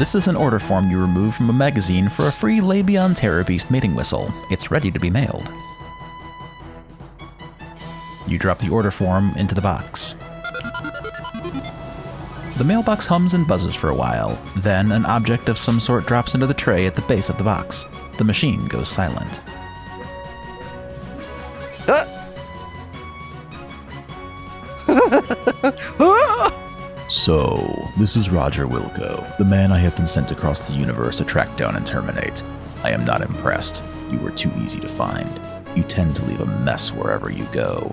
This is an order form you remove from a magazine for a free Labion Terror Beast mating whistle. It's ready to be mailed. You drop the order form into the box. The mailbox hums and buzzes for a while, then an object of some sort drops into the tray at the base of the box. The machine goes silent. Uh. So, this is Roger Wilco, the man I have been sent across the universe to track down and terminate. I am not impressed. You were too easy to find. You tend to leave a mess wherever you go.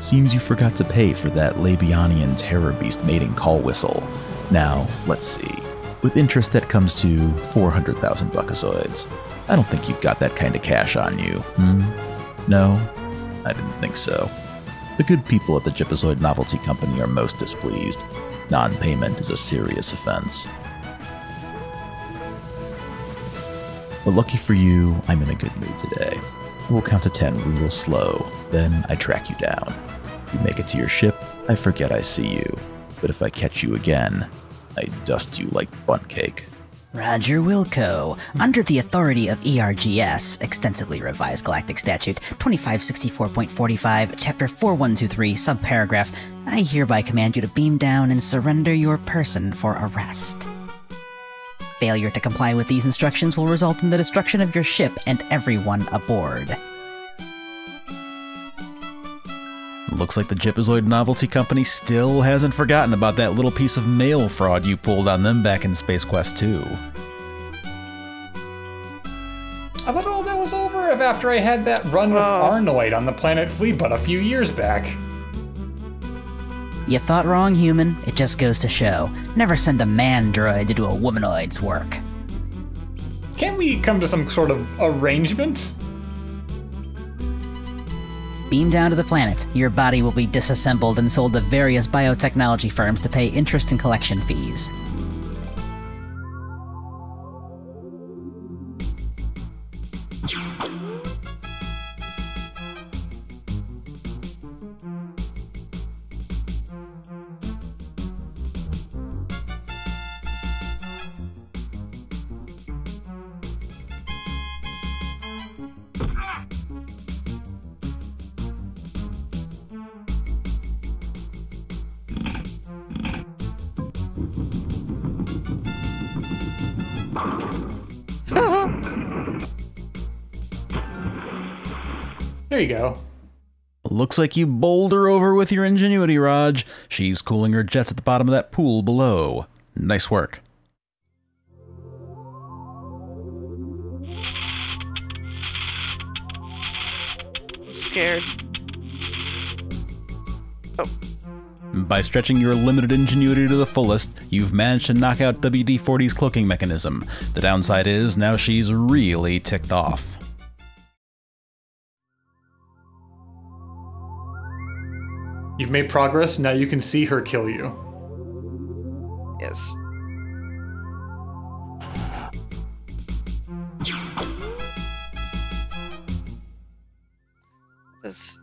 Seems you forgot to pay for that Labianian terror beast mating call whistle. Now, let's see. With interest that comes to 400,000 buckazoids. I don't think you've got that kind of cash on you, hmm? No? I didn't think so. The good people at the Gypazoid Novelty Company are most displeased. Non payment is a serious offense. But lucky for you, I'm in a good mood today. We'll count to 10 real slow, then I track you down. You make it to your ship, I forget I see you. But if I catch you again, I dust you like bunt cake. Roger Wilco, under the authority of ERGS, Extensively Revised Galactic Statute 2564.45, Chapter 4123, Subparagraph, I hereby command you to beam down and surrender your person for arrest. Failure to comply with these instructions will result in the destruction of your ship and everyone aboard. Looks like the Gypazoid Novelty Company still hasn't forgotten about that little piece of mail fraud you pulled on them back in Space Quest 2. I thought all that was over after I had that run with Oh. Arnoid on the planet Fleabut a few years back. You thought wrong, human. It just goes to show. Never send a man droid to do a womanoid's work. Can't we come to some sort of arrangement? Beam down to the planet. Your body will be disassembled and sold to various biotechnology firms to pay interest and collection fees. Looks like you bowled her over with your ingenuity, Raj. She's cooling her jets at the bottom of that pool below. Nice work. I'm scared. Oh. By stretching your limited ingenuity to the fullest, you've managed to knock out WD 40's cloaking mechanism. The downside is now she's really ticked off. You've made progress, now you can see her kill you. Yes. This.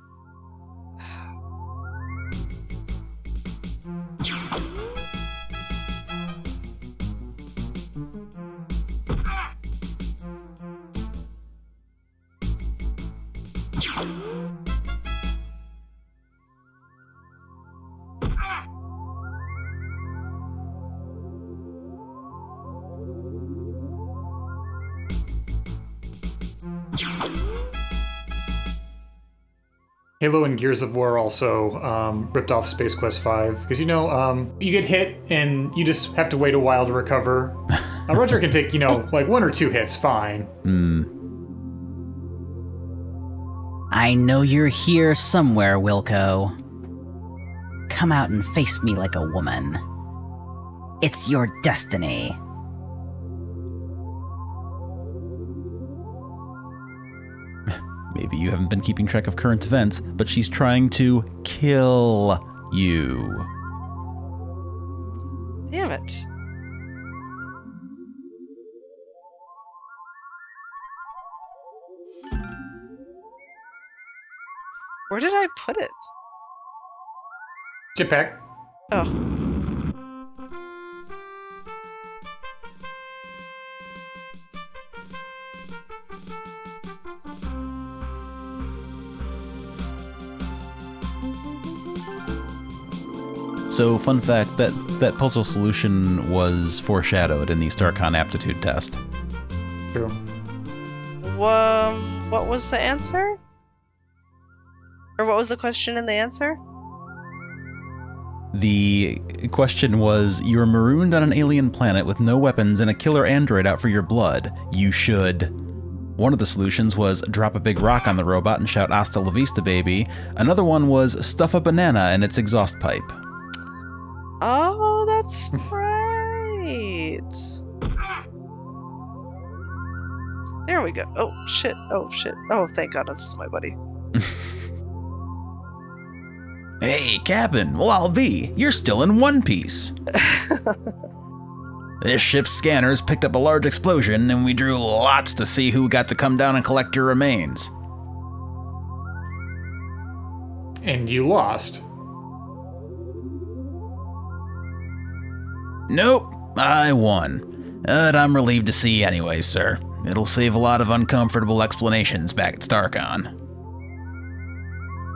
Halo and Gears of War also um, ripped off Space Quest V because you know um, you get hit and you just have to wait a while to recover. Uh, Roger can take you know like one or two hits, fine. I know you're here somewhere, Wilco. Come out and face me like a woman. It's your destiny. Maybe you haven't been keeping track of current events, but she's trying to kill you. Damn it. Where did I put it? Jetpack. Oh. So, fun fact that that puzzle solution was foreshadowed in the StarCon aptitude test. True. Um, what was the answer? Or what was the question and the answer? The question was You are marooned on an alien planet with no weapons and a killer android out for your blood. You should. One of the solutions was drop a big rock on the robot and shout Hasta la vista, baby. Another one was stuff a banana in its exhaust pipe. Oh, that's right. There we go. Oh shit. Oh shit. Oh, thank God, this is my buddy. Hey, Captain, well, I'll be. You're still in one piece. This ship's scanners picked up a large explosion, and we drew lots to see who got to come down and collect your remains. And you lost. Nope, I won. But I'm relieved to see anyway, sir. It'll save a lot of uncomfortable explanations back at Starcon.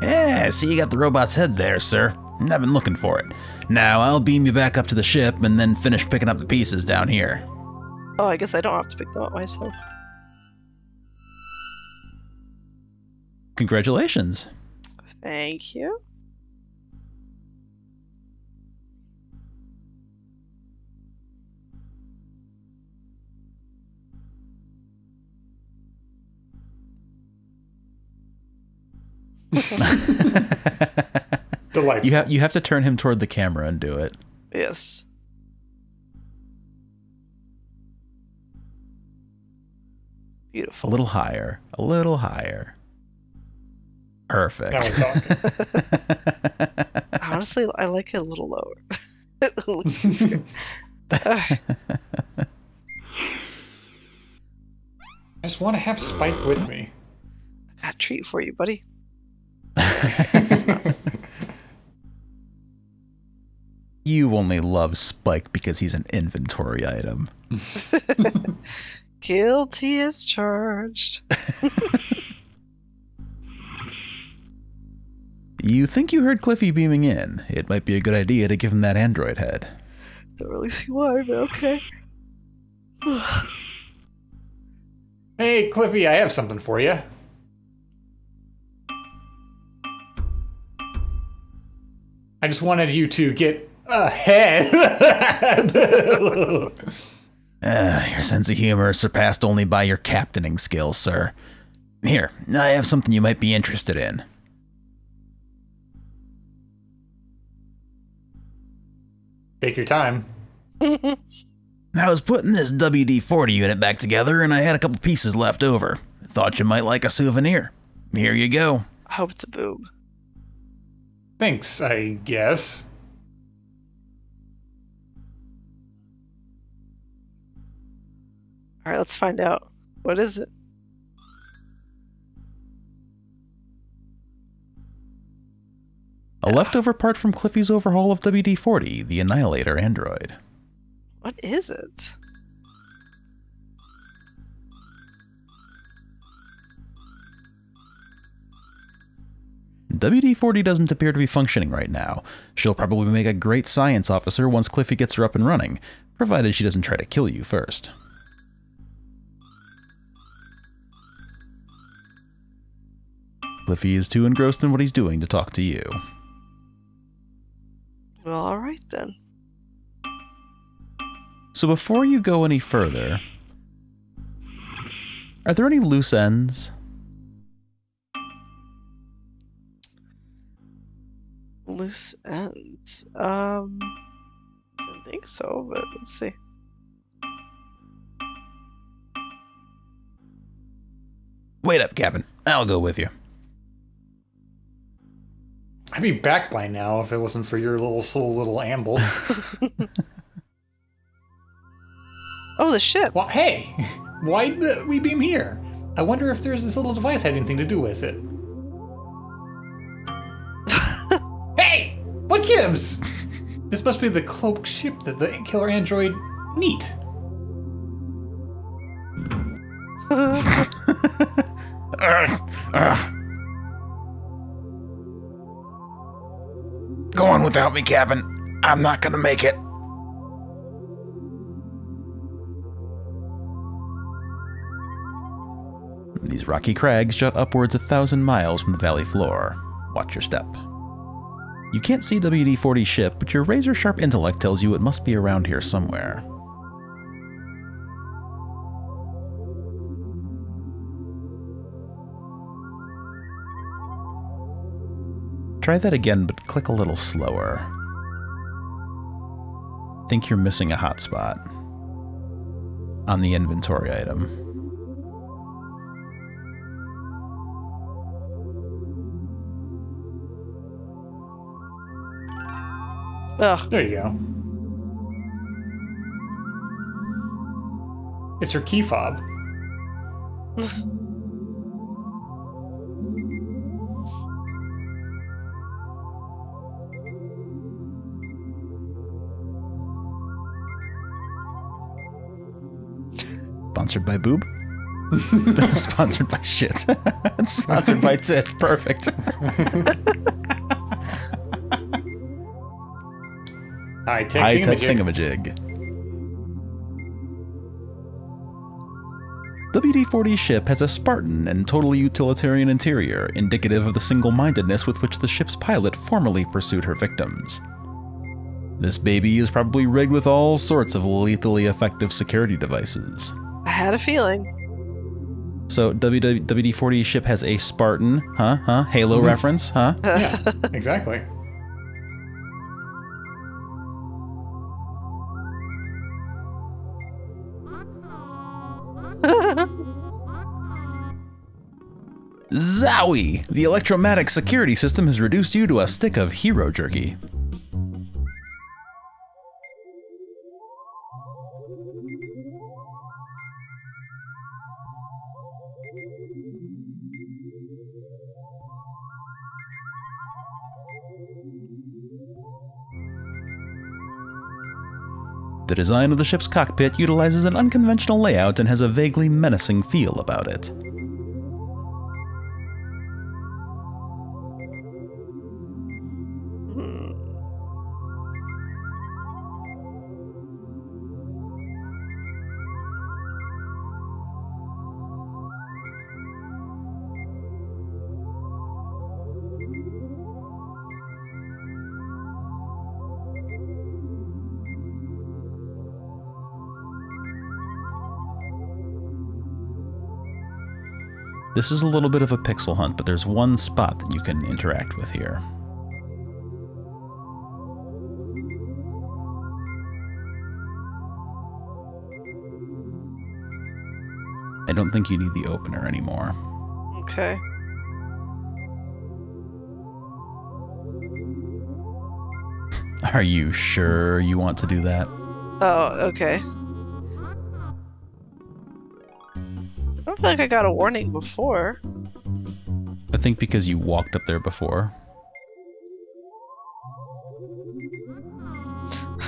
Yeah, see you got the robot's head there, sir. I've been looking for it. Now I'll beam you back up to the ship and then finish picking up the pieces down here. Oh, I guess I don't have to pick them up myself. Congratulations. Thank you. Delightful. You have you have to turn him toward the camera and do it. Yes. Beautiful. A Beautiful. little higher. A little higher. Perfect. Now we're. Honestly, I like it a little lower. it looks goofier. Ugh. I just want to have Spike with me. I got a treat for you, buddy. you only love Spike because he's an inventory item. Guilty as charged. You think you heard Cliffy beaming in. It might be a good idea to give him that android head. Don't really see why, but okay. Hey, Cliffy, I have something for you. I just wanted you to get ahead. Ah, your sense of humor is surpassed only by your captaining skills, sir. Here, I have something you might be interested in. Take your time. I was putting this WD 40 unit back together and I had a couple pieces left over. Thought you might like a souvenir. Here you go. I hope it's a boob. Thanks, I guess. Alright, let's find out. What is it? A leftover part from Cliffy's overhaul of WD 40, the Annihilator android. What is it? WD 40 doesn't appear to be functioning right now. She'll probably make a great science officer once Cliffy gets her up and running, provided she doesn't try to kill you first. Cliffy is too engrossed in what he's doing to talk to you. Well, alright then. So before you go any further, are there any loose ends? Loose ends. Um, I don't think so, but let's see. Wait up, Captain. I'll go with you. I'd be back by now if it wasn't for your little slow little amble. Oh, the ship. well, hey, why'd we beam here? I wonder if there's this little device had anything to do with it. Gives? This must be the cloaked ship that the killer android. Neat. Ugh, ugh. Go on without me, Captain. I'm not gonna make it. These rocky crags jut upwards a thousand miles from the valley floor. Watch your step. You can't see WD 40's ship, but your razor sharp intellect tells you it must be around here somewhere. Try that again, but click a little slower. Think you're missing a hotspot on the inventory item. Ugh. There you go. It's her key fob. Sponsored by Boob? Sponsored by shit. Sponsored by Tit. Perfect. High tech High tech thingamajig. thingamajig. WD 40's ship has a Spartan and totally utilitarian interior, indicative of the single mindedness with which the ship's pilot formerly pursued her victims. This baby is probably rigged with all sorts of lethally effective security devices. I had a feeling. So, WD 40's ship has a Spartan, huh? Huh? Halo mm-hmm. reference, huh? Yeah, exactly. Zowie! The electromatic security system has reduced you to a stick of hero jerky. The design of the ship's cockpit utilizes an unconventional layout and has a vaguely menacing feel about it. This is a little bit of a pixel hunt, but there's one spot that you can interact with here. I don't think you need the opener anymore. Okay. Are you sure you want to do that? Oh, okay. Feel like I got a warning before. I think because you walked up there before.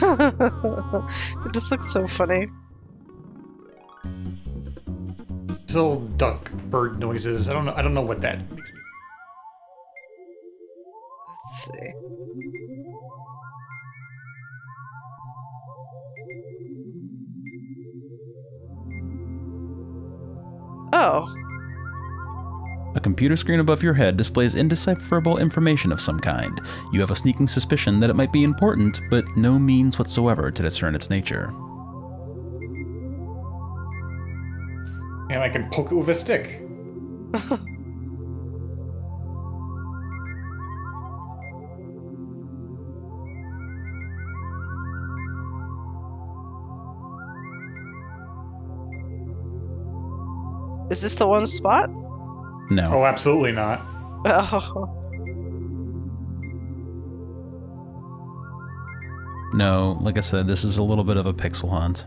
it just looks so funny. These little duck bird noises. I don't know. I don't know what that makes me. Let's see. Oh, A computer screen above your head displays indecipherable information of some kind. You have a sneaking suspicion that it might be important, but no means whatsoever to discern its nature. And I can poke it with a stick. is this the one spot? No. Oh, absolutely not. Oh, No, like I said, this is a little bit of a pixel hunt.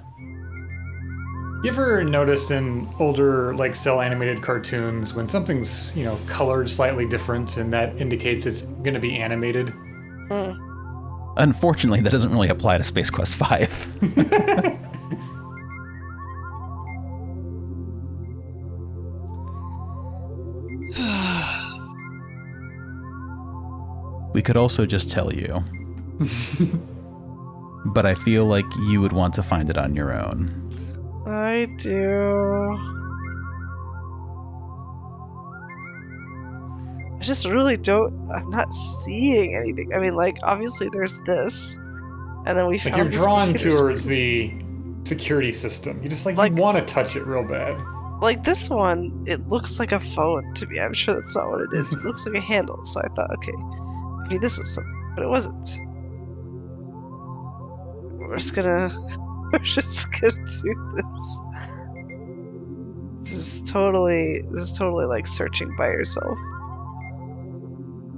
You ever noticed in older, like cell animated cartoons when something's, you know, colored slightly different and that indicates it's going to be animated? hmm. Unfortunately, that doesn't really apply to Space Quest 5. we could also just tell you but I feel like you would want to find it on your own. I do. I just really don't. I'm not seeing anything. I mean, like, obviously there's this, and then we Like found you're drawn towards screen. the security system. You just like, Like- you want to touch it real bad. Like this one, it looks like a phone to me. I'm sure that's not what it is. It looks like a handle. So I thought, okay, maybe this was something, but it wasn't. We're just gonna, we're just gonna do this. This is totally, this is totally like searching by yourself.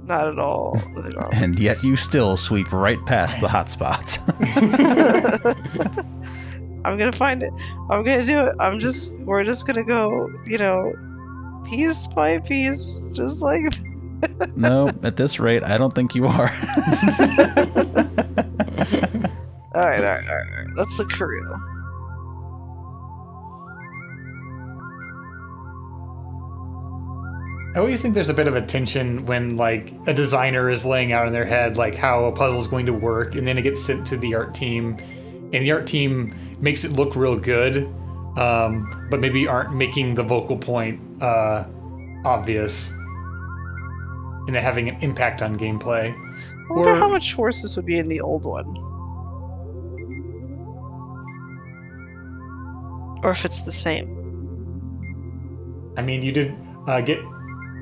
Not at all. And yet you still sweep right past the hot spots. I'm gonna find it. I'm gonna do it. I'm just we're just gonna go, you know, piece by piece, just like no, at this rate, I don't think you are. Alright, alright, alright, alright. Let's look for real. I always think there's a bit of a tension when like a designer is laying out in their head like how a puzzle is going to work, and then it gets sent to the art team, and the art team makes it look real good, um, but maybe aren't making the vocal point uh, obvious, and then having an impact on gameplay. I wonder Or- how much worse this would be in the old one. Or if it's the same. I mean, you did uh, get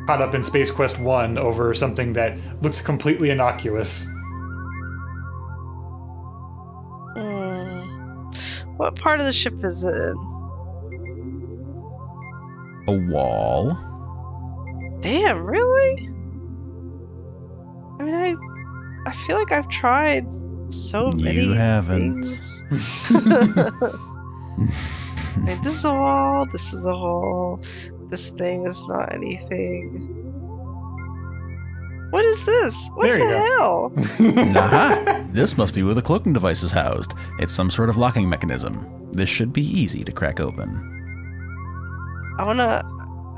caught up in Space Quest One over something that looked completely innocuous. Hmm. What part of the ship is it in? A wall. Damn, really? I mean, I, I feel like I've tried so many. You haven't. I mean, this is a wall. This is a hole. This thing is not anything. What is this? What There the hell? Aha! This must be where the cloaking device is housed. It's some sort of locking mechanism. This should be easy to crack open. I wanna.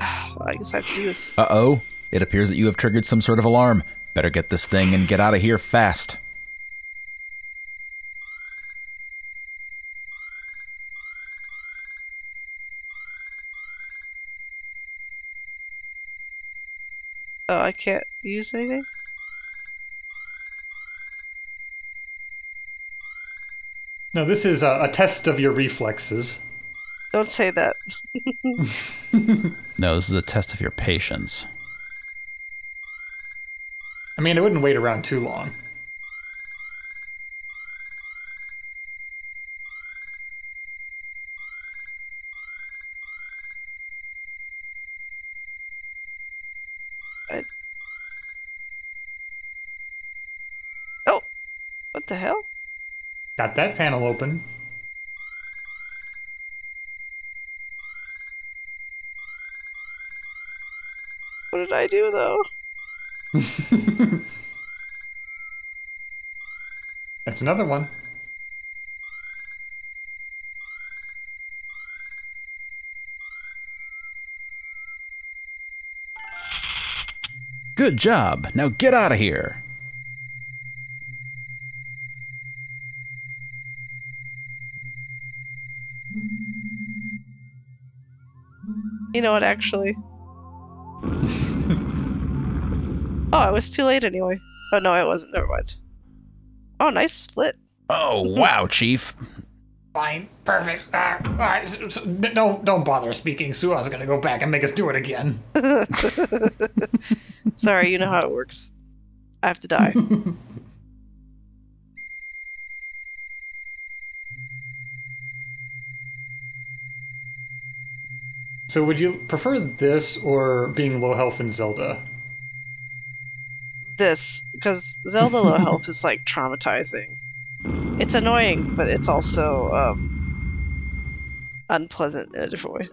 I guess I have to do this. Uh oh. It appears that you have triggered some sort of alarm. Better get this thing and get out of here fast. Oh, I can't use anything. No, this is a, a test of your reflexes. Don't say that. No, this is a test of your patience. I mean, I wouldn't wait around too long. Oh, what the hell? Got that panel open. What did I do though? That's another one. Good job. Now get out of here. You know what, actually? Oh, it was too late anyway. Oh, no, it wasn't. Never mind. Oh, nice split. Oh, wow, Chief. Fine, perfect. Uh, all right, s- s- don't don't bother speaking. Souha's gonna go back and make us do it again. Sorry, you know how it works. I have to die. So, would you prefer this or being low health in Zelda? This, because Zelda low health is like traumatizing. It's annoying, but it's also um, unpleasant in a different way.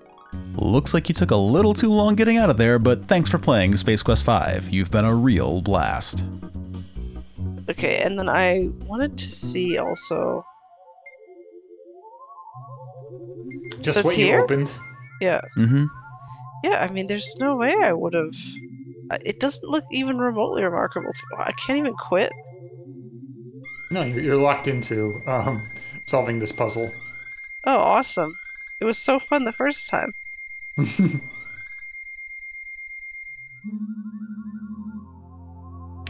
Looks like you took a little too long getting out of there, but thanks for playing Space Quest V. You've been a real blast. Okay, and then I wanted to see also. Just So what you here? opened. Yeah, Mm-hmm. yeah. I mean, there's no way I would have. It doesn't look even remotely remarkable to me. I can't even quit. No, you're, you're locked into um, solving this puzzle. Oh, awesome. It was so fun the first time.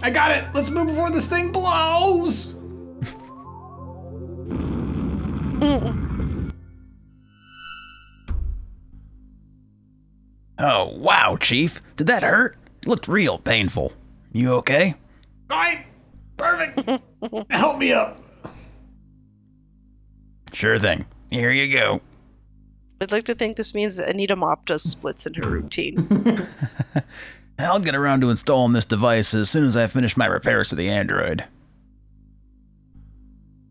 I got it. Let's move before this thing blows. Oh, wow, Chief. Did that hurt? It looked real painful. You okay? Fine. Perfect. Help me up. Sure thing. Here you go. I'd like to think this means that Anita Mop does splits in her routine. I'll get around to installing this device as soon as I finish my repairs to the android.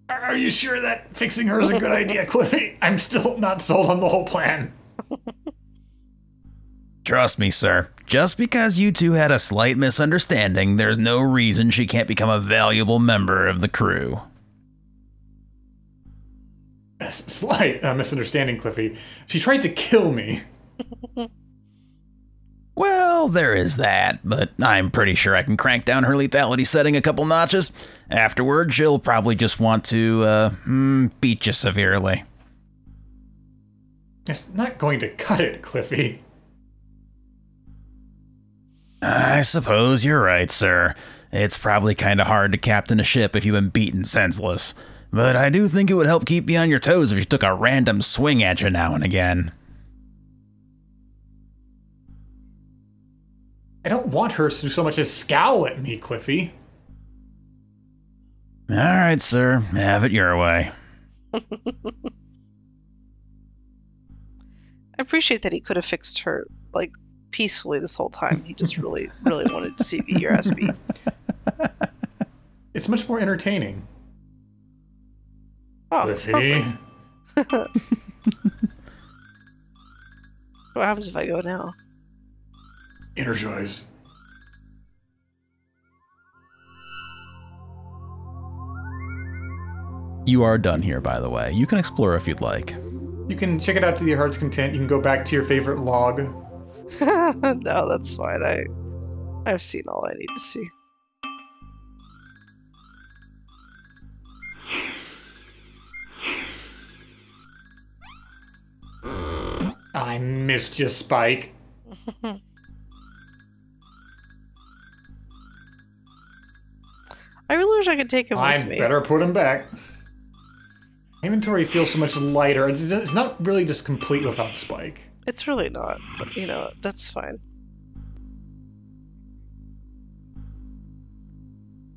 Are are you sure that fixing her is a good idea, Cliffy? I'm still not sold on the whole plan. Trust me, sir. Just because you two had a slight misunderstanding, there's no reason she can't become a valuable member of the crew. Slight uh, misunderstanding, Cliffy. She tried to kill me. Well, there is that, but I'm pretty sure I can crank down her lethality setting a couple notches. Afterward, she'll probably just want to, uh, mm, beat you severely. It's not going to cut it, Cliffy. I suppose you're right, sir. It's probably kind of hard to captain a ship if you've been beaten senseless. But I do think it would help keep you on your toes if you took a random swing at you now and again. I don't want her to so much as scowl at me, Cliffy. All right, sir. Have it your way. I appreciate that he could have fixed her like peacefully this whole time. He just really, really wanted to see the ass beat. It's much more entertaining. Oh, Cliffy. perfect. What happens if I go now? Energize. You are done here, by the way. You can explore if you'd like. You can check it out to your heart's content. You can go back to your favorite log. no, that's fine. I, I've seen all I need to see. I missed you, Spike. I really wish I could take him I with me. better put him back. Inventory feels so much lighter. It's not really just complete without Spike. It's really not, but you know, that's fine.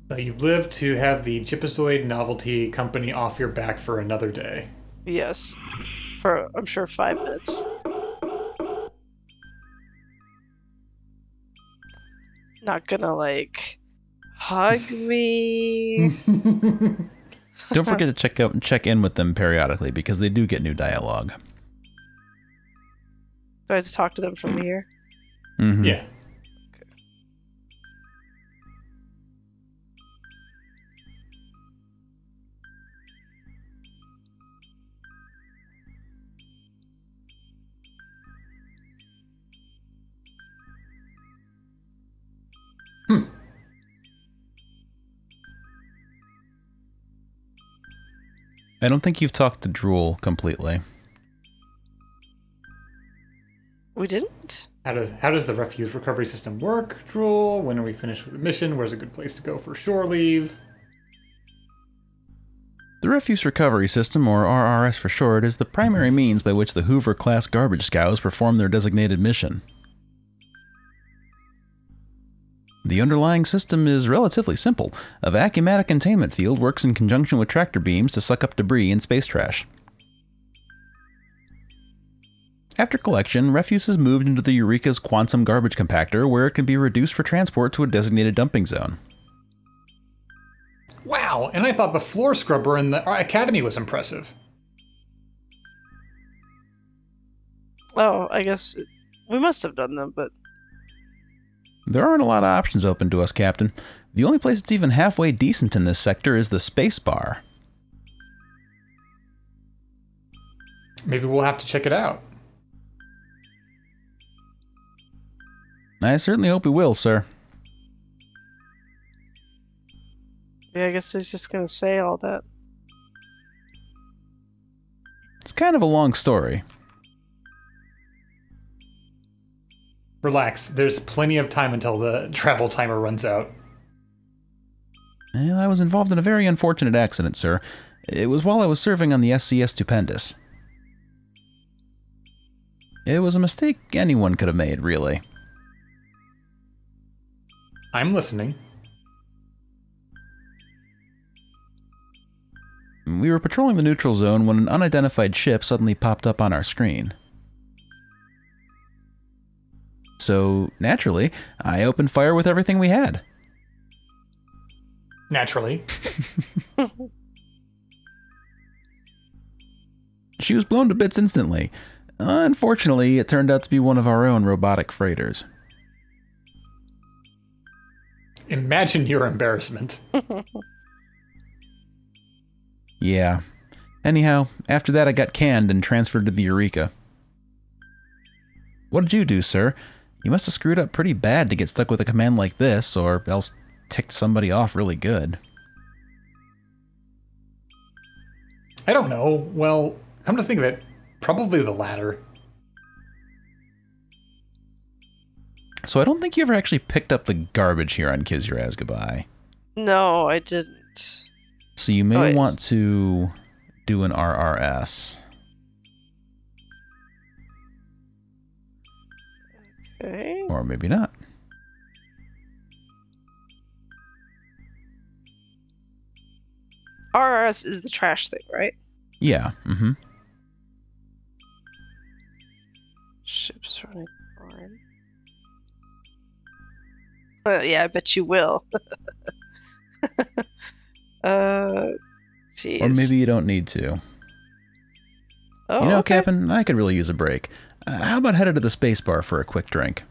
So you live to have the Gypazoid Novelty Company off your back for another day. Yes. For, I'm sure, five minutes. Not gonna, like, hug me. Don't forget to check out and check in with them periodically because they do get new dialogue. Do I have to talk to them from here? Mhm. yeah. I don't think you've talked to Droole completely. We didn't? How does how does the refuse recovery system work, Droole? When are we finished with the mission? Where's a good place to go for shore leave? The Refuse Recovery System, or RRS for short, is the primary means by which the Hoover class garbage scows perform their designated mission. The underlying system is relatively simple. A vacuumatic containment field works in conjunction with tractor beams to suck up debris and space trash. After collection, refuse is moved into the Eureka's quantum garbage compactor where it can be reduced for transport to a designated dumping zone. Wow, and I thought the floor scrubber in the academy was impressive. Oh, I guess it, we must have done them, but There aren't a lot of options open to us, Captain. The only place that's even halfway decent in this sector is the space bar. Maybe we'll have to check it out. I certainly hope he will, sir. yeah, I guess he's just gonna say all that. It's kind of a long story. Relax. There's plenty of time until the travel timer runs out. Well, I was involved in a very unfortunate accident, sir. It was while I was serving on the SCS Stupendous. It was a mistake anyone could have made, really. I'm listening. We were patrolling the neutral zone when an unidentified ship suddenly popped up on our screen. So, naturally, I opened fire with everything we had. Naturally. She was blown to bits instantly. Unfortunately, it turned out to be one of our own robotic freighters. Imagine your embarrassment. Yeah. Anyhow, after that I got canned and transferred to the Eureka. What did you do, sir? You must have screwed up pretty bad to get stuck with a command like this, or else ticked somebody off really good. I don't know. Well, come to think of it, probably the latter. So I don't think you ever actually picked up the garbage here on Kiz Urazgubi. No, I didn't. So you may Oh, wait. want to do an RRS. Okay. Or maybe not. RRS is the trash thing, right? Yeah. Mm-hmm. Ships running yeah, I bet you will. uh, jeez. Or maybe you don't need to. Oh, you know, okay. Captain, I could really use a break. Uh, how about headed to the space bar for a quick drink?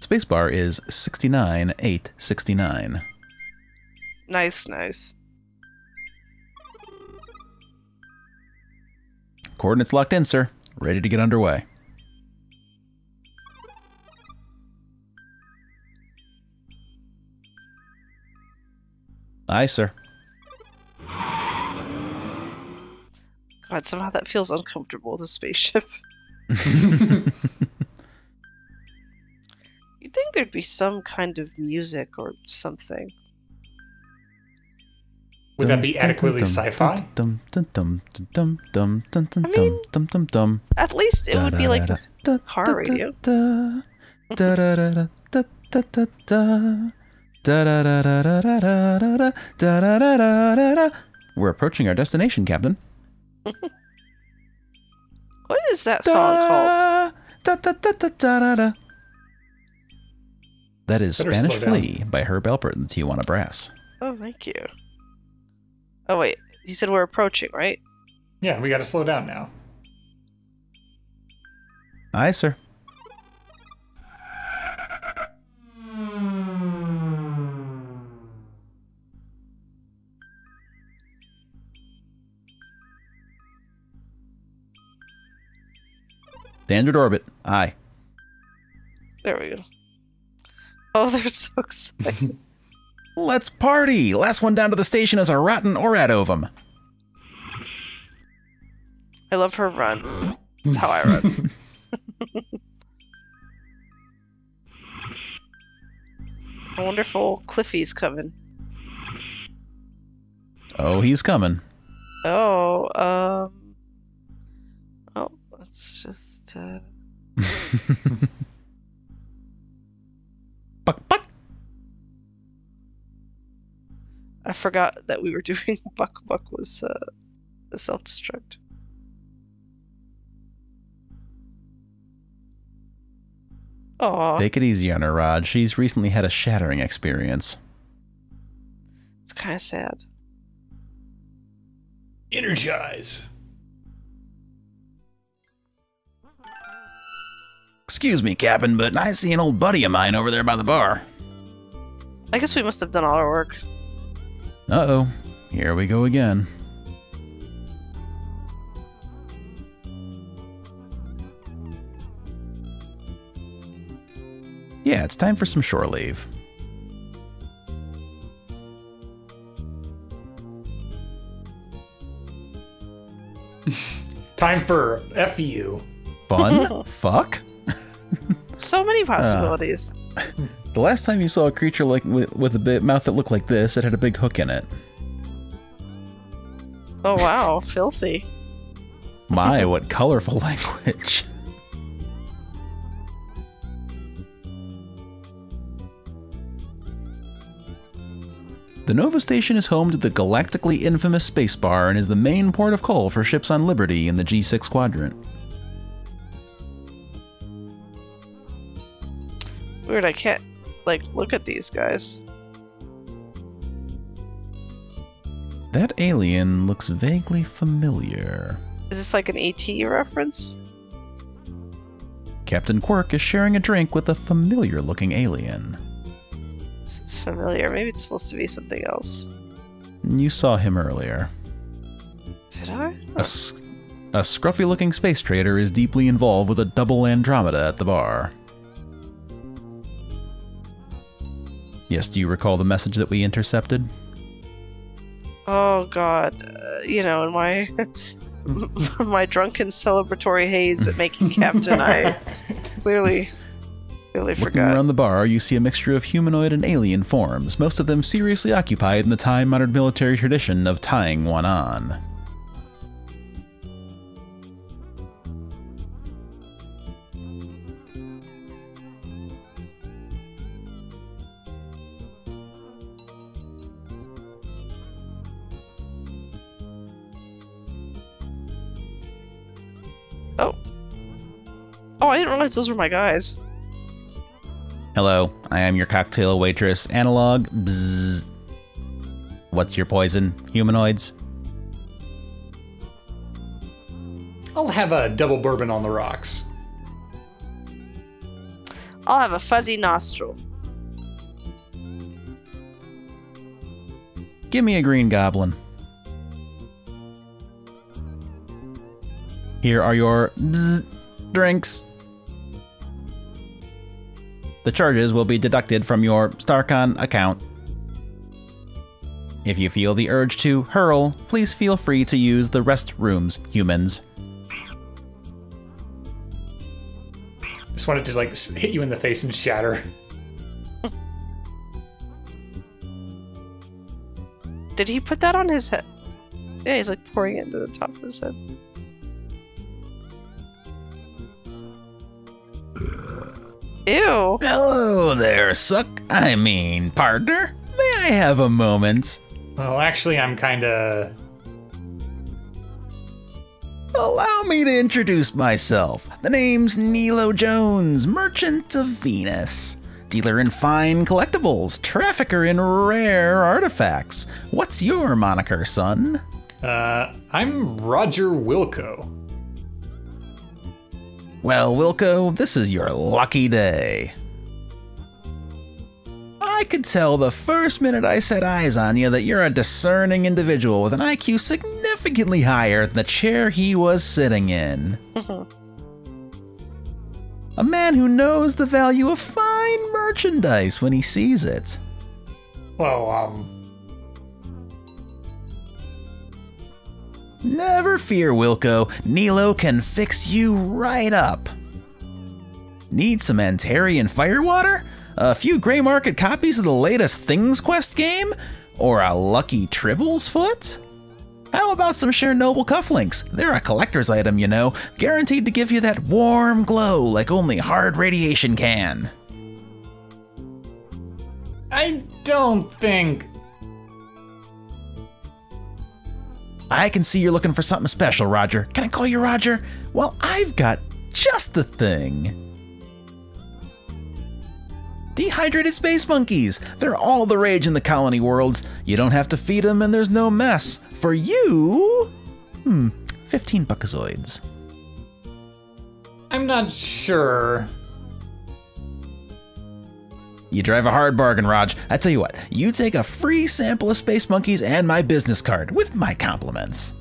Space bar is 69869. Nice, nice. Coordinates locked in, sir. Ready to get underway. Aye, sir. God, somehow that feels uncomfortable. The spaceship. You'd think there'd be some kind of music or something. Would that be adequately sci-fi? Dum dum dum dum dum dum dum I mean- dum dum dum. At least it would be like car radio. Da da da da da da da da. Da da da da da da da da da da da da da da da. We're approaching our destination, Captain. what is that song called? Da da da da da da da. That is Better Spanish slow down. Flea by Herb Alpert and the Tijuana Brass. Oh, thank you. Oh wait, he said we're approaching, right? Yeah, we gotta slow down now. Aye, sir. Standard orbit. Aye. There we go. Oh, they're so excited. Let's party! Last one down to the station is a rotten Orat ovum. I love her run. That's how I run. A wonderful Cliffy's coming. Oh, he's coming. Oh, um. Let's just. Uh, buck, buck. I forgot that we were doing Buck Buck was uh, the self destruct. Oh, Take it easy on her, Rod. She's recently had a shattering experience. it's kind of sad. Energize. Excuse me, Captain, but I see an old buddy of mine over there by the bar. I guess we must have done all our work. Uh-oh. Here we go again. Yeah, it's time for some shore leave. time for F you. Fun? Fuck? So many uh, possibilities. The last time you saw a creature like with, with a big mouth that looked like this, it had a big hook in it. oh wow, filthy. My, what colorful language. The Nova Station is home to the galactically infamous space bar and is the main port of call for ships on Liberty in the G6 quadrant. Weird. I can't like look at these guys. That alien looks vaguely familiar. Is this like an AT reference? Captain Quirk is sharing a drink with a familiar looking alien. This is familiar. Maybe it's supposed to be something else. You saw him earlier. Did I? A scruffy looking space trader is deeply involved with a double Andromeda at the bar. Yes, do you recall the message that we intercepted? Oh god. Uh, you know, in my my drunken celebratory haze at making captain, I clearly clearly Looking forgot. around the bar, you see a mixture of humanoid and alien forms, most of them seriously occupied in the time honored military tradition of tying one on. Oh, I didn't realize those were my guys. Hello, I am your cocktail waitress analog. Bzzz. What's your poison, humanoids? I'll have a double bourbon on the rocks. I'll have a fuzzy nostril. Give me a green goblin. Here are your bzz drinks. The charges will be deducted from your StarCon account. If you feel the urge to hurl, please feel free to use the restrooms, humans. Just wanted to like hit you in the face and shatter. Did he put that on his head? Yeah, he's like pouring it into the top of his head. Ew. Hello there, suck. I mean, partner. May I have a moment? Well, actually, I'm kind of. Allow me to introduce myself. The name's Nilo Jones, merchant of Venus. Dealer in fine collectibles, trafficker in rare artifacts. What's your moniker, son? Uh, I'm Roger Wilco. Well, Wilco, this is your lucky day. I could tell the first minute I set eyes on you that you're a discerning individual with an IQ significantly higher than the chair he was sitting in. A man who knows the value of fine merchandise when he sees it. Well, um, Never fear, Wilco. Nilo can fix you right up. Need some Antarian firewater? A few gray market copies of the latest Things Quest game? Or a lucky Tribble's foot? How about some Chernobyl cufflinks? They're a collector's item, you know, guaranteed to give you that warm glow like only hard radiation can. I don't think. I can see you're looking for something special, Roger. Can I call you Roger? Well, I've got just the thing. Dehydrated space monkeys. They're all the rage in the colony worlds. You don't have to feed them and there's no mess. For you, hmm, 15 buckazoids. I'm not sure. You drive a hard bargain, Rog. I tell you what, you take a free sample of space monkeys and my business card with my compliments.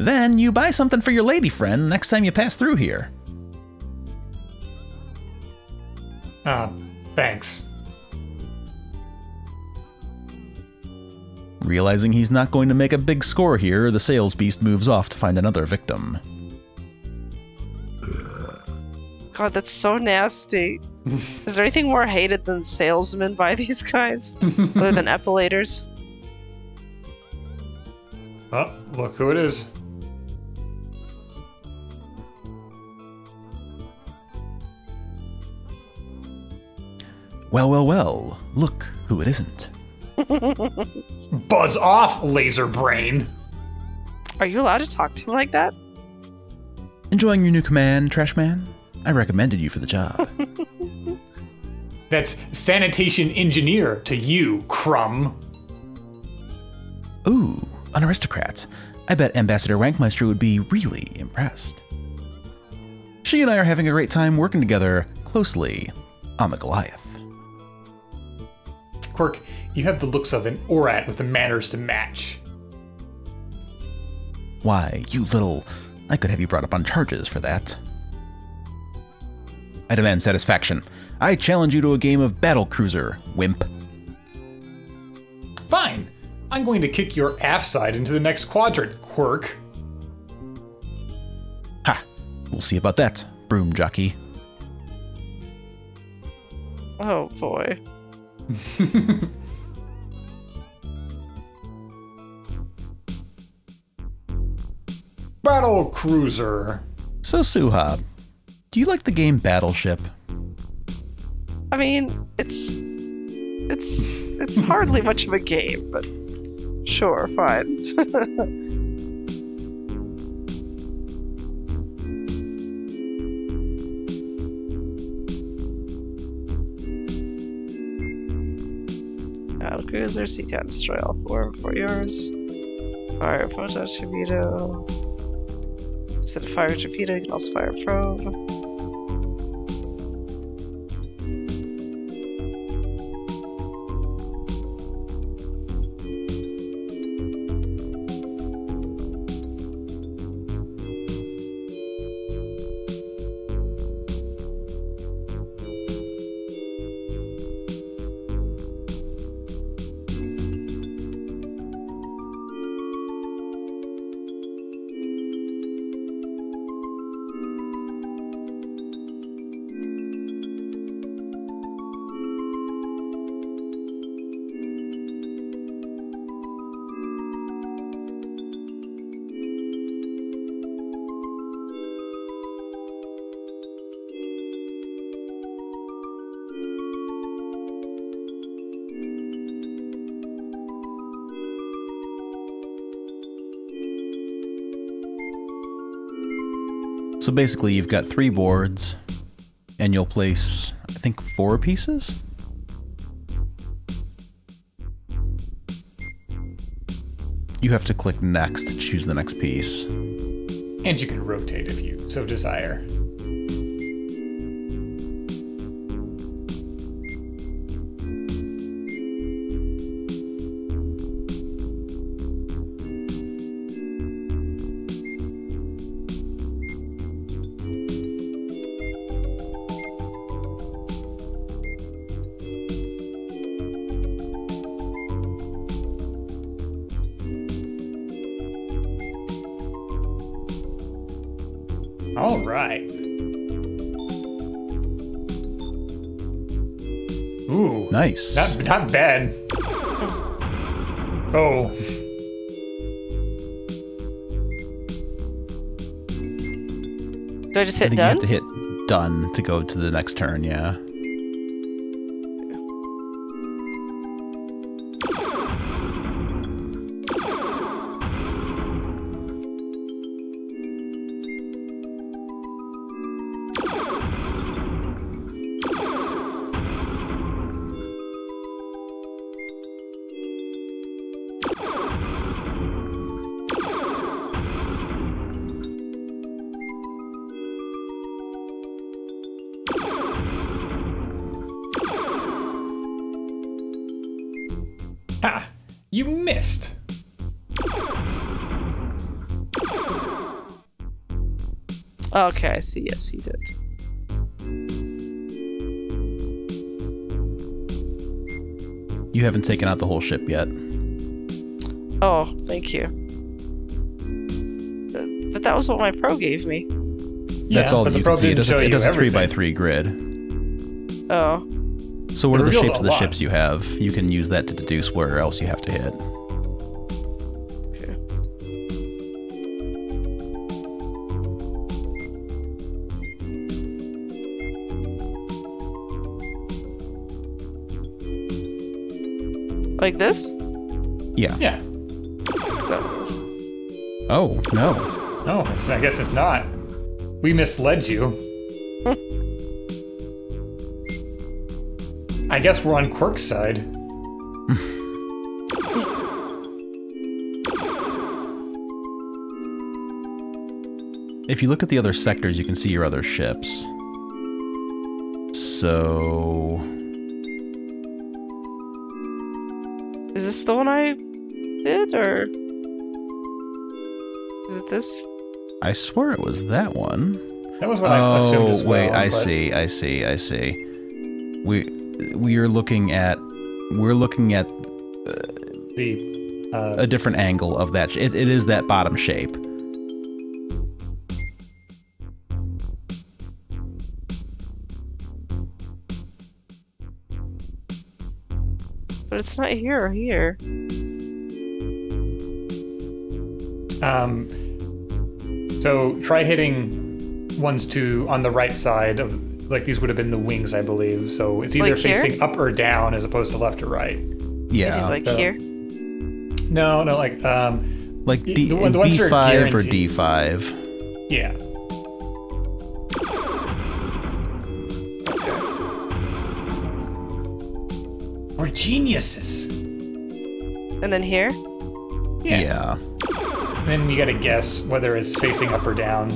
Then you buy something for your lady friend next time you pass through here. Uh, thanks. Realizing he's not going to make a big score here, the sales beast moves off to find another victim. God, that's so nasty. Is there anything more hated than salesmen by these guys? Other than epilators? Oh, look who it is. Well, well, well, look who it isn't. Buzz off, laser brain. Are you allowed to talk to him like that? Enjoying your new command, Trash Man? I recommended you for the job. That's sanitation engineer to you, Crumb. Ooh, an aristocrat. I bet Ambassador Wankmeister would be really impressed. She and I are having a great time working together closely on the Goliath. Quirk, you have the looks of an Orat with the manners to match. Why, you little. I could have you brought up on charges for that. I demand satisfaction. I challenge you to a game of Battle Cruiser, wimp. Fine. I'm going to kick your aft side into the next quadrant, Quirk. Ha! We'll see about that, broom jockey. Oh boy. Battle Cruiser. So, Souha, do you like the game Battleship? I mean, it's it's it's hardly much of a game, but sure, fine. Battle cruiser, you can destroy all four before yours. Fire photon torpedo. Instead of fire torpedo, you can also fire probe. So basically, you've got three boards, and you'll place, I think, four pieces? You have to click next to choose the next piece. And you can rotate if you so desire. Not, not bad. Oh. Do I just hit I hit think you have to hit done to go to the next turn, yeah. I see. Yes, he did. You haven't taken out the whole ship yet. Oh, thank you. But that was what my pro gave me. That's all but that the you probe can see. It does, a, it does a three by three grid. Oh, So what It are the shapes of the lot. ships you have? You can use that to deduce where else you have to hit. Like this? Yeah. Yeah. So, Oh no. Oh, I guess it's not. We misled you. I guess we're on Quirk's side. If you look at the other sectors, you can see your other ships. So this the one I did, or is it this? I swear it was that one. That was what I assumed as Oh well. wait, I but- see, I see, I see. We we are looking at we're looking at The uh, a different angle of that. It, it is that bottom shape. But it's not here or here. Um, so try hitting ones to on the right side of like these would have been the wings, I believe. So it's either Like here? facing up or down as opposed to left or right. Yeah, like so- here. No, no, like um, like the D, one- the ones B5 or. D5. yeah. Geniuses. And then here? Yeah. Yeah. Then you got to guess whether it's facing up or down.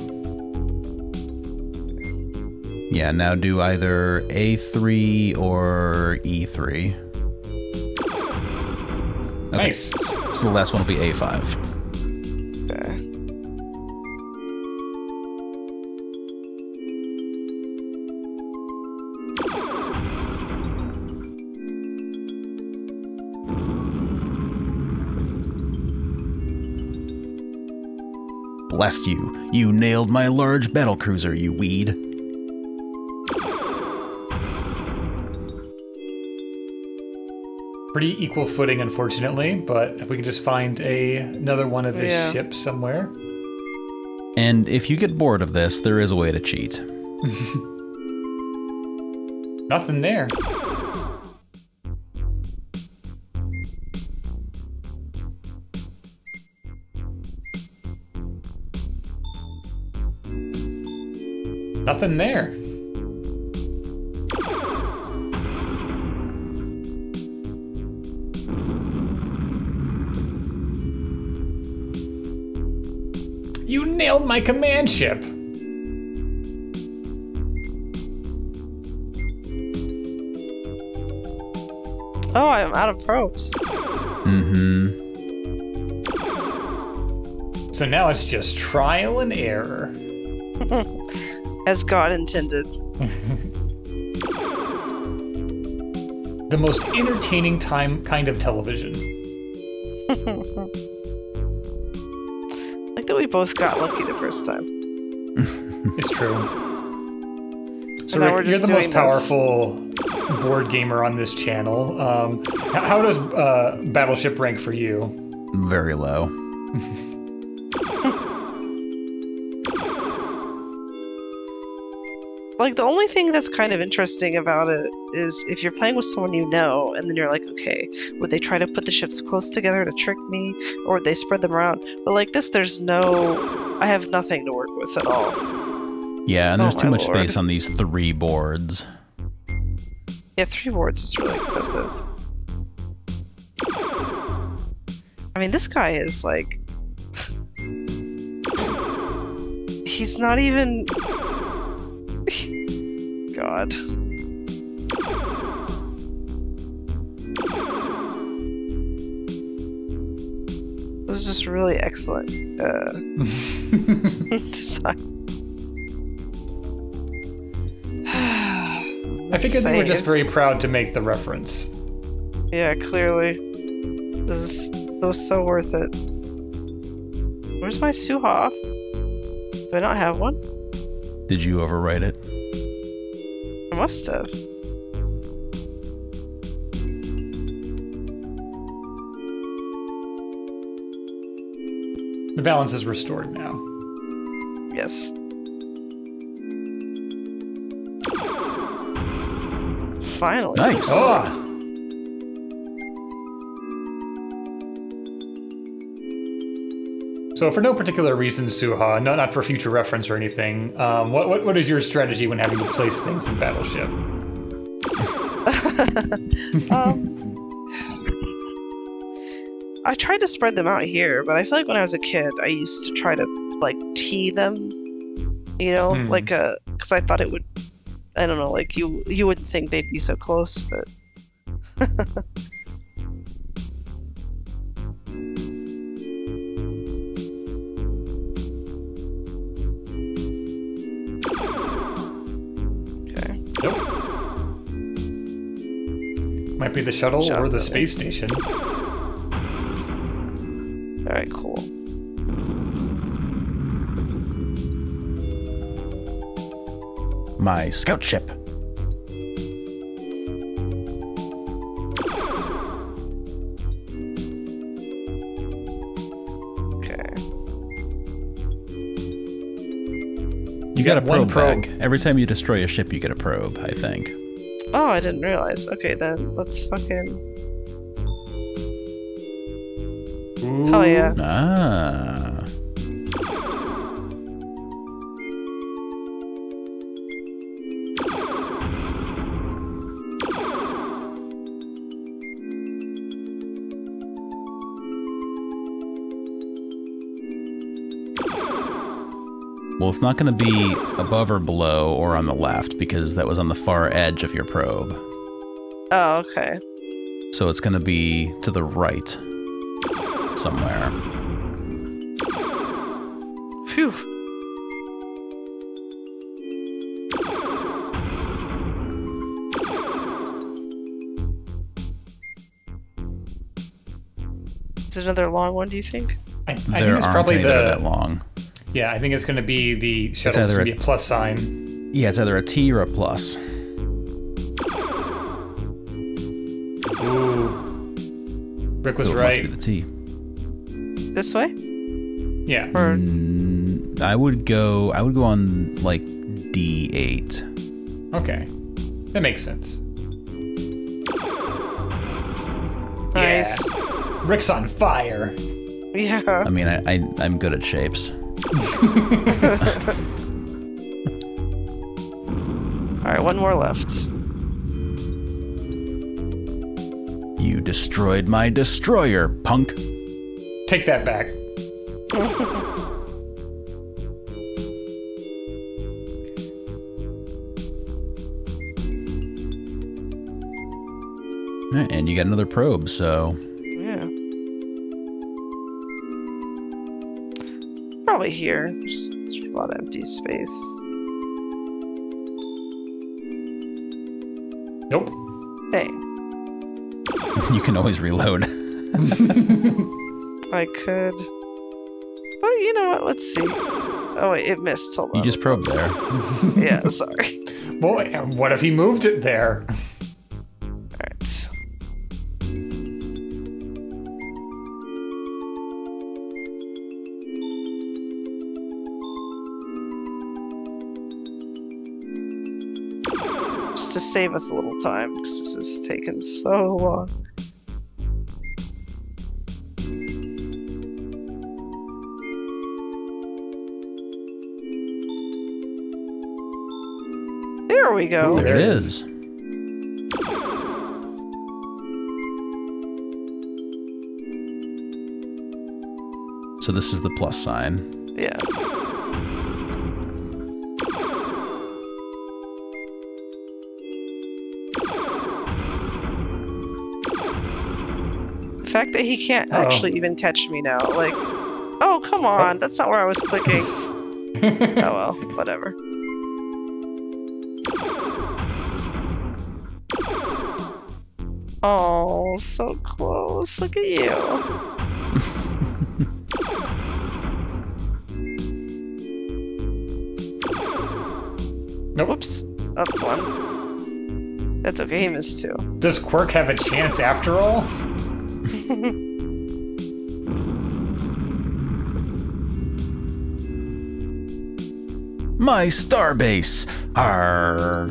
Yeah, now do either A3 or E3. Okay, Nice. So so the last one will be A5. Okay. Blessed you. You nailed my large battle cruiser, you weed. Pretty equal footing, unfortunately, but if we can just find a another one of his Yeah. ships somewhere. And if you get bored of this, there is a way to cheat. Nothing there. Nothing there. You nailed my command ship. Oh, I'm out of probes. Mm-hmm. So now it's just trial and error. As God intended. The most entertaining time kind of television. like that we both got lucky the first time. It's true. So Rick, you're the most doing this. powerful board gamer on this channel. Um, how does uh, Battleship rank for you? Very low. Like the only thing that's kind of mm-hmm. interesting about it is if you're playing with someone you know, and then you're like, okay, would they try to put the ships close together to trick me, or would they spread them around? But like this, there's no, I have nothing to work with at all. Yeah, and Oh there's too much lord. space on these three boards. Yeah, three boards is really excessive. I mean, this guy is like, he's not even. God. This is just really excellent uh, design. I figured they were just very proud to make the reference. Yeah, clearly. This is It was so worth it. Where's my Souha? Do I not have one? Did you overwrite it? Must have. The balance is restored now. Yes. Finally. Nice. Oh! So, for no particular reason, Souha, not, not for future reference or anything, um, what, what, what is your strategy when having to place things in Battleship? um, I tried to spread them out here, but I feel like when I was a kid, I used to try to like tee them, you know, Hmm. like a because I thought it would. I don't know, like you you wouldn't think they'd be so close, but Might be the shuttle Shut or the up. space station. All right, cool. My scout ship. Okay. You got a got one probe, probe. back. Every time you destroy a ship, you get a probe, I think. Oh, I didn't realize. Okay, then let's fucking. Hell yeah. Ah. Well, it's not going to be above or below or on the left because that was on the far edge of your probe. Oh, okay. So it's going to be to the right somewhere. Phew. Is it another long one, do you think? I, I think it's aren't probably any that that long. Yeah, I think it's going to be the shuttle's either going to be a plus sign. Yeah, it's either a T or a plus. Ooh. Rick was So it must right. be the T. This way? Yeah. Or Mm, I would go. I would go on like D8. Okay. That makes sense. nice. Rick's on fire. Yeah. I mean, I, I I'm good at shapes. Alright, one more left. You destroyed my destroyer, punk. Take that back. Alright, And you got another probe, so Probably here. There's, there's a lot of empty space. Nope. Hey, you can always reload. I could. But you know what? Let's see. Oh wait, it missed. Hold on. You just probed there. yeah, sorry. Boy, what if he moved it there? Save us a little time, because this is taking so long. There we go. Ooh, There it There it is. So this is the plus sign. Yeah. Fact that he can't Uh-oh. actually even catch me now, like, oh come oh. on, that's not where I was clicking. oh well, whatever. Oh, so close. Look at you. Nope. Whoops. Up one. That's okay, he missed two. Does Quirk have a chance after all? My starbase! Arr!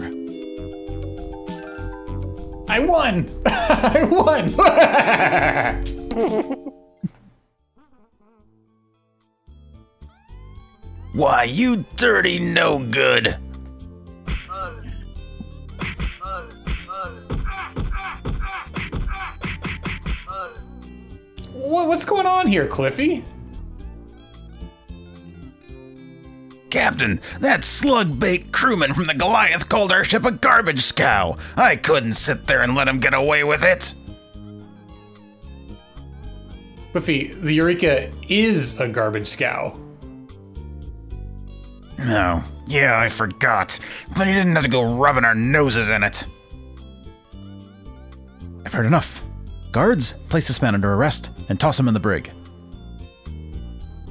I won! I won! Why, you dirty no good! What's going on here, Cliffy? Captain, that slug bait crewman from the Goliath called our ship a garbage scow. I couldn't sit there and let him get away with it. Cliffy, the Eureka is a garbage scow. No, yeah, I forgot. But he didn't have to go rubbing our noses in it. I've heard enough. Guards, place this man under arrest and toss him in the brig.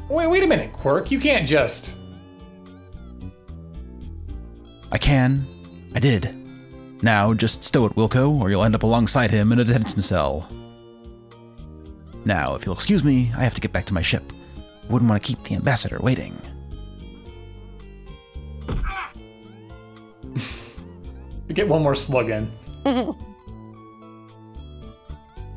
Wait, wait a minute, Quirk. You can't just. I can. I did. Now, just stow it, Wilco, or you'll end up alongside him in a detention cell. Now, if you'll excuse me, I have to get back to my ship. Wouldn't want to keep the ambassador waiting. Get one more slug in.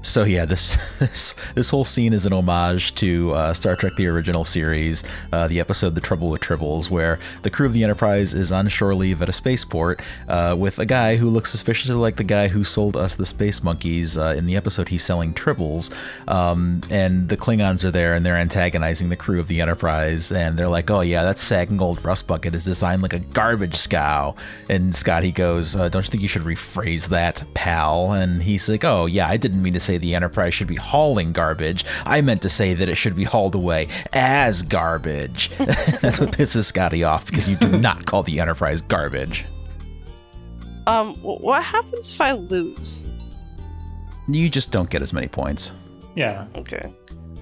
So yeah, this this this whole scene is an homage to uh, Star Trek: The Original Series, uh, the episode "The Trouble with Tribbles," where the crew of the Enterprise is on shore leave at a spaceport uh, with a guy who looks suspiciously like the guy who sold us the space monkeys. Uh, in the episode, he's selling tribbles, um, and the Klingons are there and they're antagonizing the crew of the Enterprise, and they're like, "Oh yeah, that sagging old rust bucket is designed like a garbage scow." And Scotty goes, uh, "Don't you think you should rephrase that, pal?" And he's like, "Oh yeah, I didn't mean to say the Enterprise should be hauling garbage. I meant to say that it should be hauled away as garbage." That's what pisses Scotty off because you do not call the Enterprise garbage. Um, what happens if I lose? You just don't get as many points. Yeah. Okay.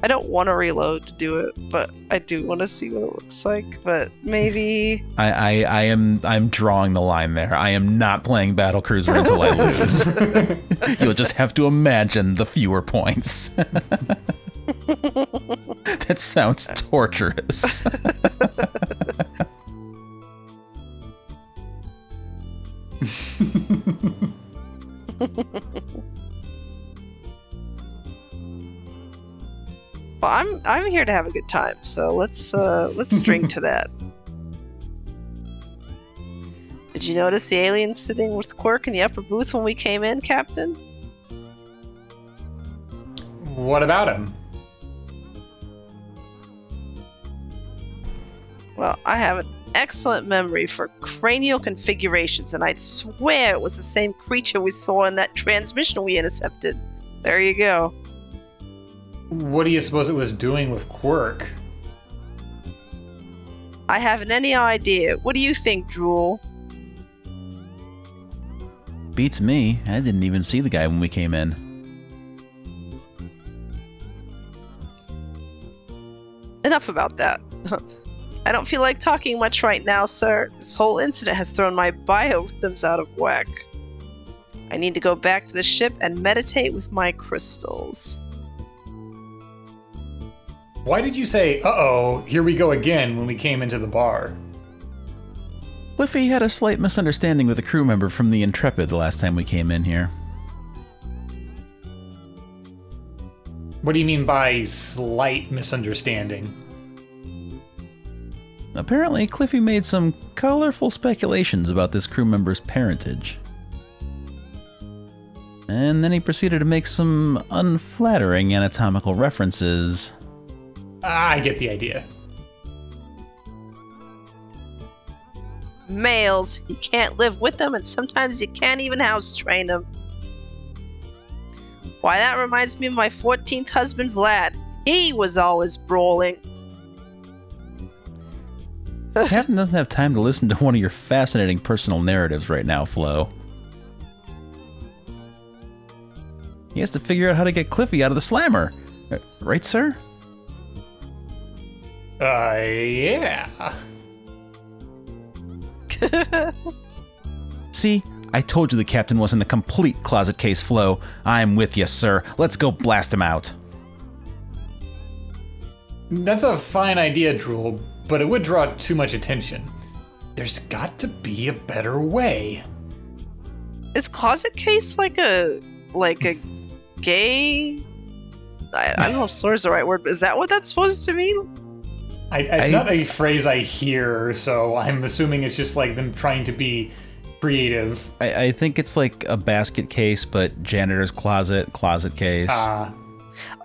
I don't want to reload to do it, but I do want to see what it looks like. But maybe I, I, I am I'm drawing the line there. I am not playing Battle Cruiser until I lose. You'll just have to imagine the fewer points. that sounds torturous. Well, I'm I'm here to have a good time. So let's uh let's string to that. Did you notice the alien sitting with Quirk in the upper booth when we came in, Captain? What about him? Well, I have an excellent memory for cranial configurations, and I'd swear it was the same creature we saw in that transmission we intercepted. There you go. What do you suppose it was doing with Quirk? I haven't any idea. What do you think, Droole? Beats me. I didn't even see the guy when we came in. Enough about that. I don't feel like talking much right now, sir. This whole incident has thrown my biorhythms out of whack. I need to go back to the ship and meditate with my crystals. Why did you say, uh oh, here we go again when we came into the bar? Cliffy had a slight misunderstanding with a crew member from the Intrepid the last time we came in here. What do you mean by slight misunderstanding? Apparently, Cliffy made some colorful speculations about this crew member's parentage. And then he proceeded to make some unflattering anatomical references. Ah, I get the idea. Males, you can't live with them, and sometimes you can't even house train them. Why, that reminds me of my 14th husband, Vlad. He was always brawling. Captain doesn't have time to listen to one of your fascinating personal narratives right now, Flo. He has to figure out how to get Cliffy out of the slammer. Uh, Right, sir? Uh, yeah. See, I told you the captain wasn't a complete closet case Flo. I'm with you, sir. Let's go blast him out. That's a fine idea, Droole, but it would draw too much attention. There's got to be a better way. Is closet case like a like a gay? I, I don't know if slur is the right word, but is that what that's supposed to mean? I, it's I- not a phrase I hear, so I'm assuming it's just like them trying to be creative. I, I think it's like a basket case, but janitor's closet, closet case. Uh,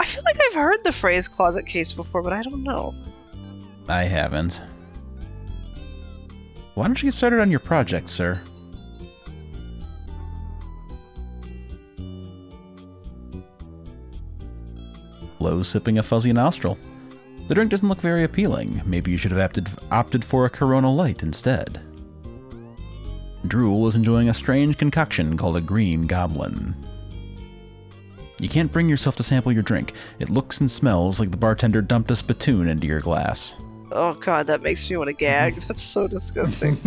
I feel like I've heard the phrase closet case before, but I don't know. I haven't. Why don't you get started on your project, sir? Low sipping a fuzzy nostril. The drink doesn't look very appealing. Maybe you should have opted, opted for a Corona Light instead. Droole is enjoying a strange concoction called a Green Goblin. You can't bring yourself to sample your drink. It looks and smells like the bartender dumped a spittoon into your glass. Oh god, that makes me want to gag. That's so disgusting.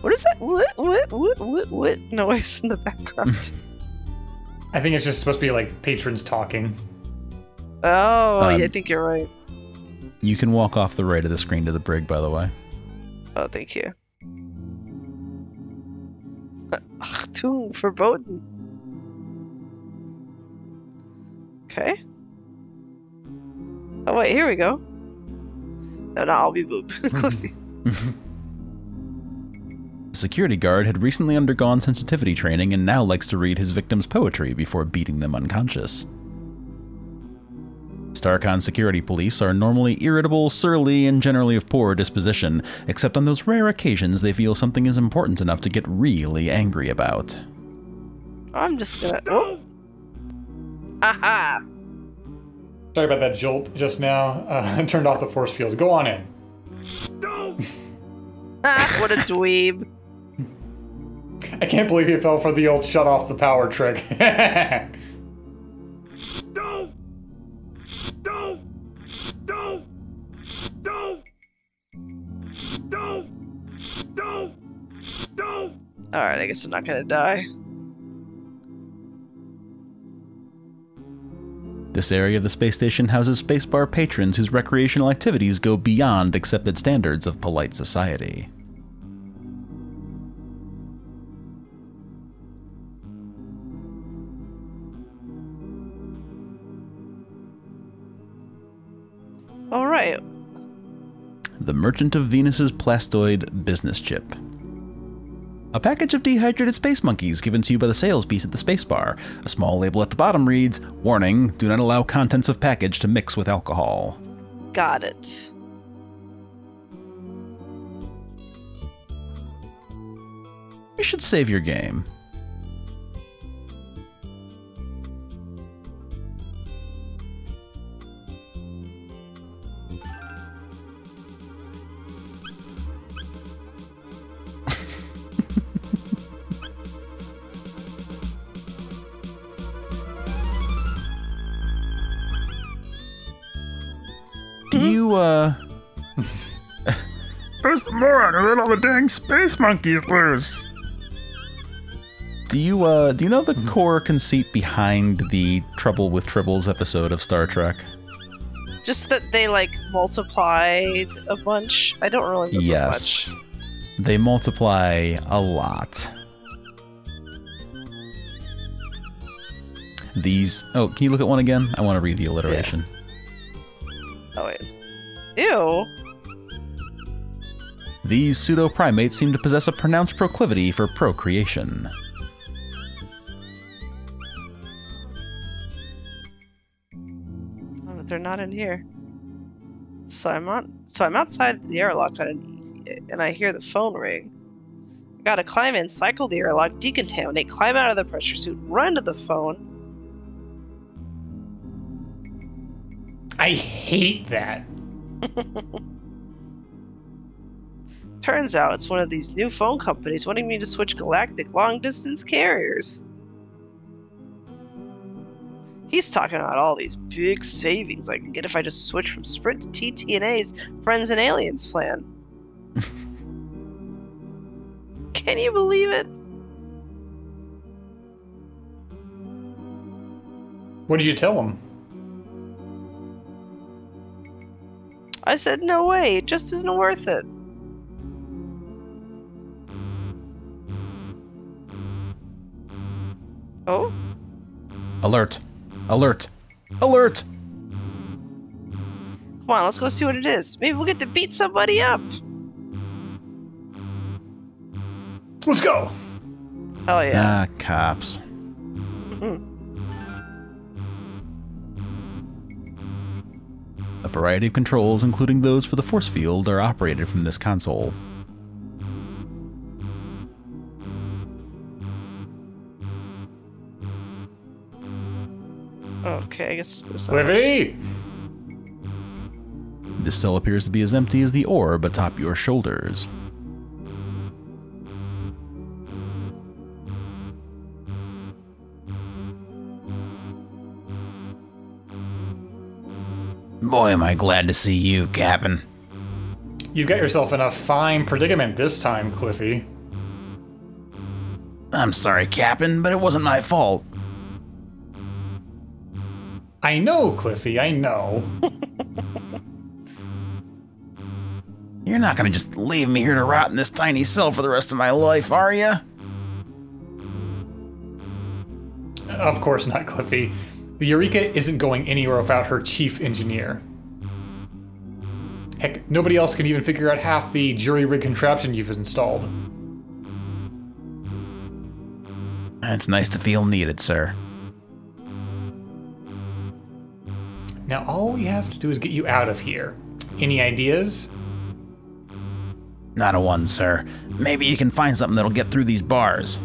what is that? What what what what what noise in the background? I think it's just supposed to be like patrons talking. oh, Um, yeah, I think you're right. You can walk off the right of the screen to the brig, by the way. Oh, thank you. Uh, Achtung, verboten. Okay. Oh wait, here we go. No, no, I'll be boop. Cliffy. The security guard had recently undergone sensitivity training and now likes to read his victims' poetry before beating them unconscious. Starcon security police are normally irritable, surly, and generally of poor disposition, except on those rare occasions they feel something is important enough to get really angry about. I'm just gonna. Oh. Aha! Sorry about that jolt just now. Uh, I turned off the force field. Go on in. Ah, what a dweeb. I can't believe you fell for the old shut off the power trick. Alright, I guess I'm not gonna die. This area of the space station houses spacebar patrons whose recreational activities go beyond accepted standards of polite society. Alright. The Merchant of Venus's Plastoid Business Chip. A package of dehydrated space monkeys given to you by the sales piece at the spacebar. A small label at the bottom reads, Warning, do not allow contents of package to mix with alcohol. Got it. You should save your game. Do you, uh. Who's the moron who let all the dang space monkeys loose? Do you uh do you know the core conceit behind the Trouble with Tribbles episode of Star Trek? Just that they like multiplied a bunch. I don't really remember Yes. much. They multiply a lot. These Oh, can you look at one again? I want to read the alliteration. Wait. Ew. These pseudo primates seem to possess a pronounced proclivity for procreation. Oh, but they're not in here. So I'm on. So I'm outside the airlock on an, and I hear the phone ring. I gotta climb in, cycle the airlock, decontaminate, climb out of the pressure suit, run to the phone. I hate that. Turns out it's one of these new phone companies wanting me to switch galactic long distance carriers. He's talking about all these big savings I can get if I just switch from Sprint to TTNA's Friends and Aliens plan. can you believe it? What did you tell him? I said, no way, it just isn't worth it. Oh? Alert! Alert! Alert! Come on, let's go see what it is. Maybe we'll get to beat somebody up. Let's go. Oh yeah. Ah, cops. A variety of controls, including those for the force field, are operated from this console. Okay, I guess there's not Cliffy! This cell appears to be as empty as the orb atop your shoulders. Boy, am I glad to see you, Captain. You've got yourself in a fine predicament this time, Cliffy. I'm sorry, Captain, but it wasn't my fault. I know, Cliffy, I know. You're not gonna just leave me here to rot in this tiny cell for the rest of my life, are you? Of course not, Cliffy. The Eureka isn't going anywhere without her chief engineer. Heck, nobody else can even figure out half the jury rig contraption you've installed. It's nice to feel needed, sir. Now all we have to do is get you out of here. Any ideas? Not a one, sir. Maybe you can find something that'll get through these bars.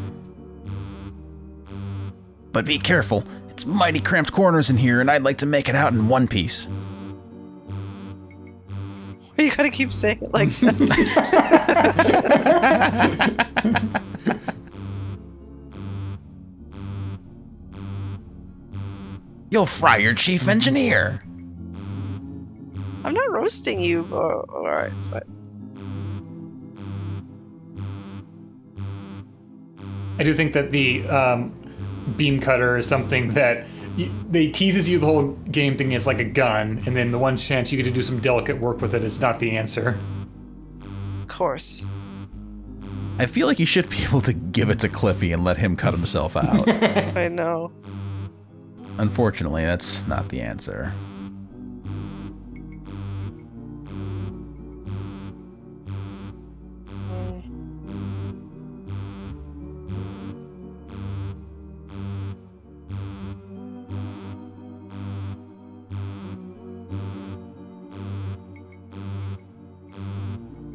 But be careful. It's mighty cramped corners in here, and I'd like to make it out in one piece. Why you gotta keep saying it like that? You'll fry your chief engineer. I'm not roasting you. Oh, alright, fine. I do think that the um, beam cutter is something that y- they teases you the whole game thinking it's like a gun, and then the one chance you get to do some delicate work with it is not the answer. Of course. I feel like you should be able to give it to Cliffy and let him cut himself out. I know. Unfortunately, that's not the answer.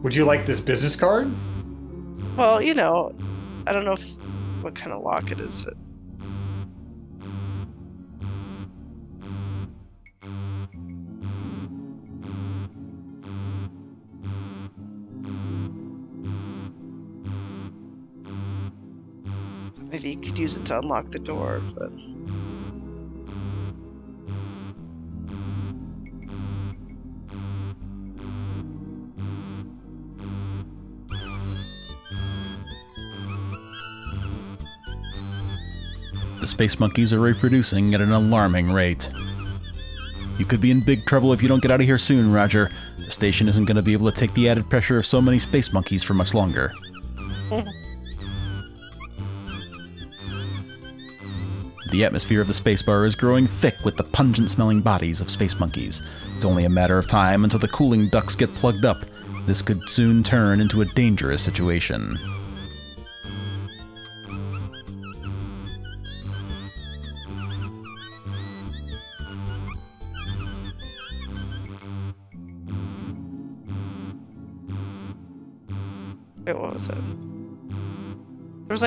Would you like this business card? Well, you know, I don't know if, what kind of lock it is, but maybe you could use it to unlock the door, but The space monkeys are reproducing at an alarming rate. You could be in big trouble if you don't get out of here soon, Roger. The station isn't going to be able to take the added pressure of so many space monkeys for much longer. The atmosphere of the spacebar is growing thick with the pungent smelling bodies of space monkeys. It's only a matter of time until the cooling ducts get plugged up. This could soon turn into a dangerous situation.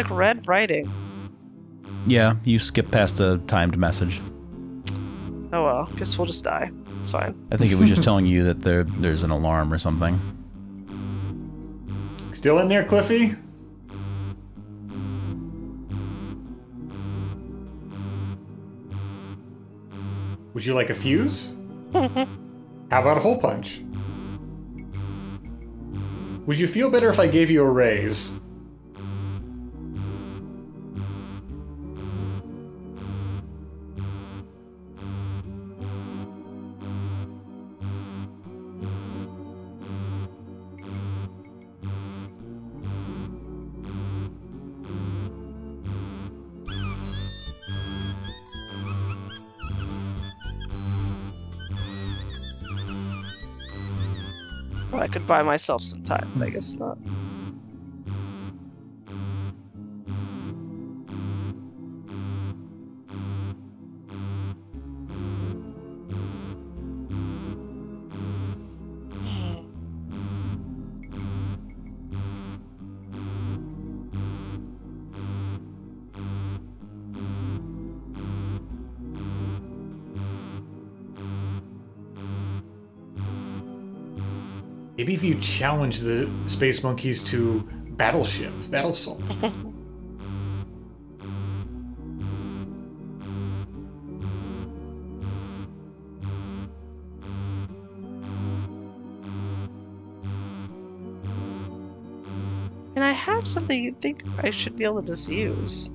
Like red writing. Yeah, you skip past a timed message. Oh well, guess we'll just die. It's fine. I think it was just telling you that there there's an alarm or something. Still in there, Cliffy? Would you like a fuse? How about a hole punch? Would you feel better if I gave you a raise? Buy myself some time, I guess not. Maybe if you challenge the space monkeys to battleship, that'll solve. And I have something you think I should be able to just use.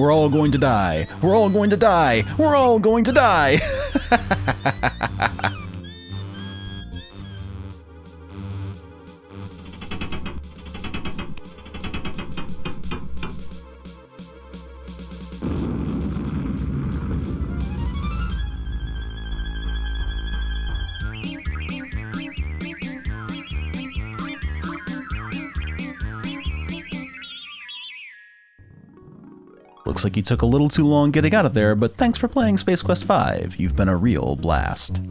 We're all going to die. We're all going to die. We're all going to die. Looks like you took a little too long getting out of there, but thanks for playing Space Quest V. You've been a real blast.